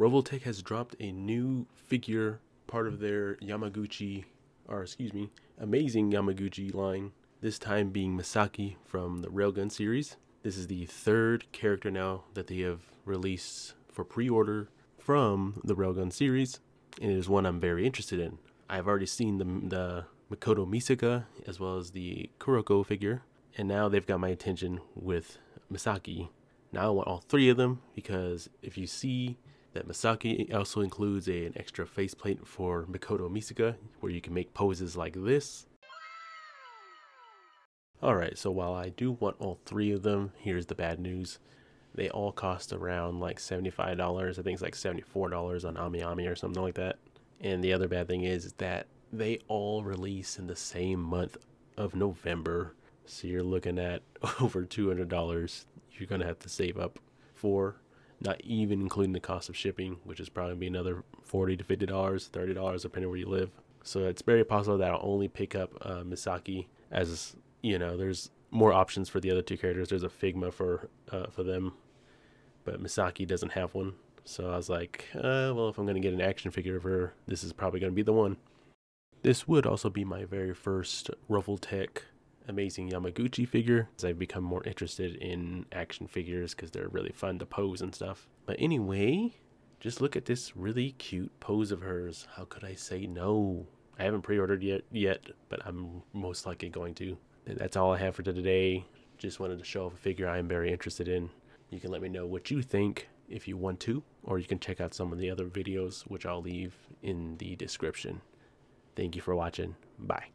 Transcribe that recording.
Revoltech has dropped a new figure, part of their Yamaguchi, or excuse me, amazing Yamaguchi line. This time being Misaki from the Railgun series. This is the third character now that they have released for pre-order from the Railgun series, and it is one I'm very interested in. I've already seen the, the Mikoto Misaka as well as the Kuroko figure, and now they've got my attention with Misaki. Now I want all three of them because if you see that Misaki also includes a, an extra faceplate for Mikoto Misaka where you can make poses like this. Alright, so while I do want all three of them, here's the bad news. They all cost around like $75. I think it's like $74 on AmiAmi or something like that. And the other bad thing is that they all release in the same month of November. So you're looking at over $200 you're going to have to save up for, not even including the cost of shipping, which is probably be another 40 to $50, $30 depending where you live. So it's very possible that I'll only pick up uh, Misaki as, you know, there's more options for the other two characters. There's a Figma for uh, for them, but Misaki doesn't have one. So I was like, uh, well, if I'm to get an action figure of her, this is probably to be the one. This would also be my very first Revoltech Amazing Yamaguchi figure, as I've become more interested in action figures because they're really fun to pose and stuff. But anyway, just look at this really cute pose of hers. How could I say no? I haven't pre-ordered yet, yet, but I'm most likely going to. And that's all I have for today. Just wanted to show off a figure I am very interested in. You can let me know what you think if you want to, or you can check out some of the other videos, which I'll leave in the description. Thank you for watching. Bye.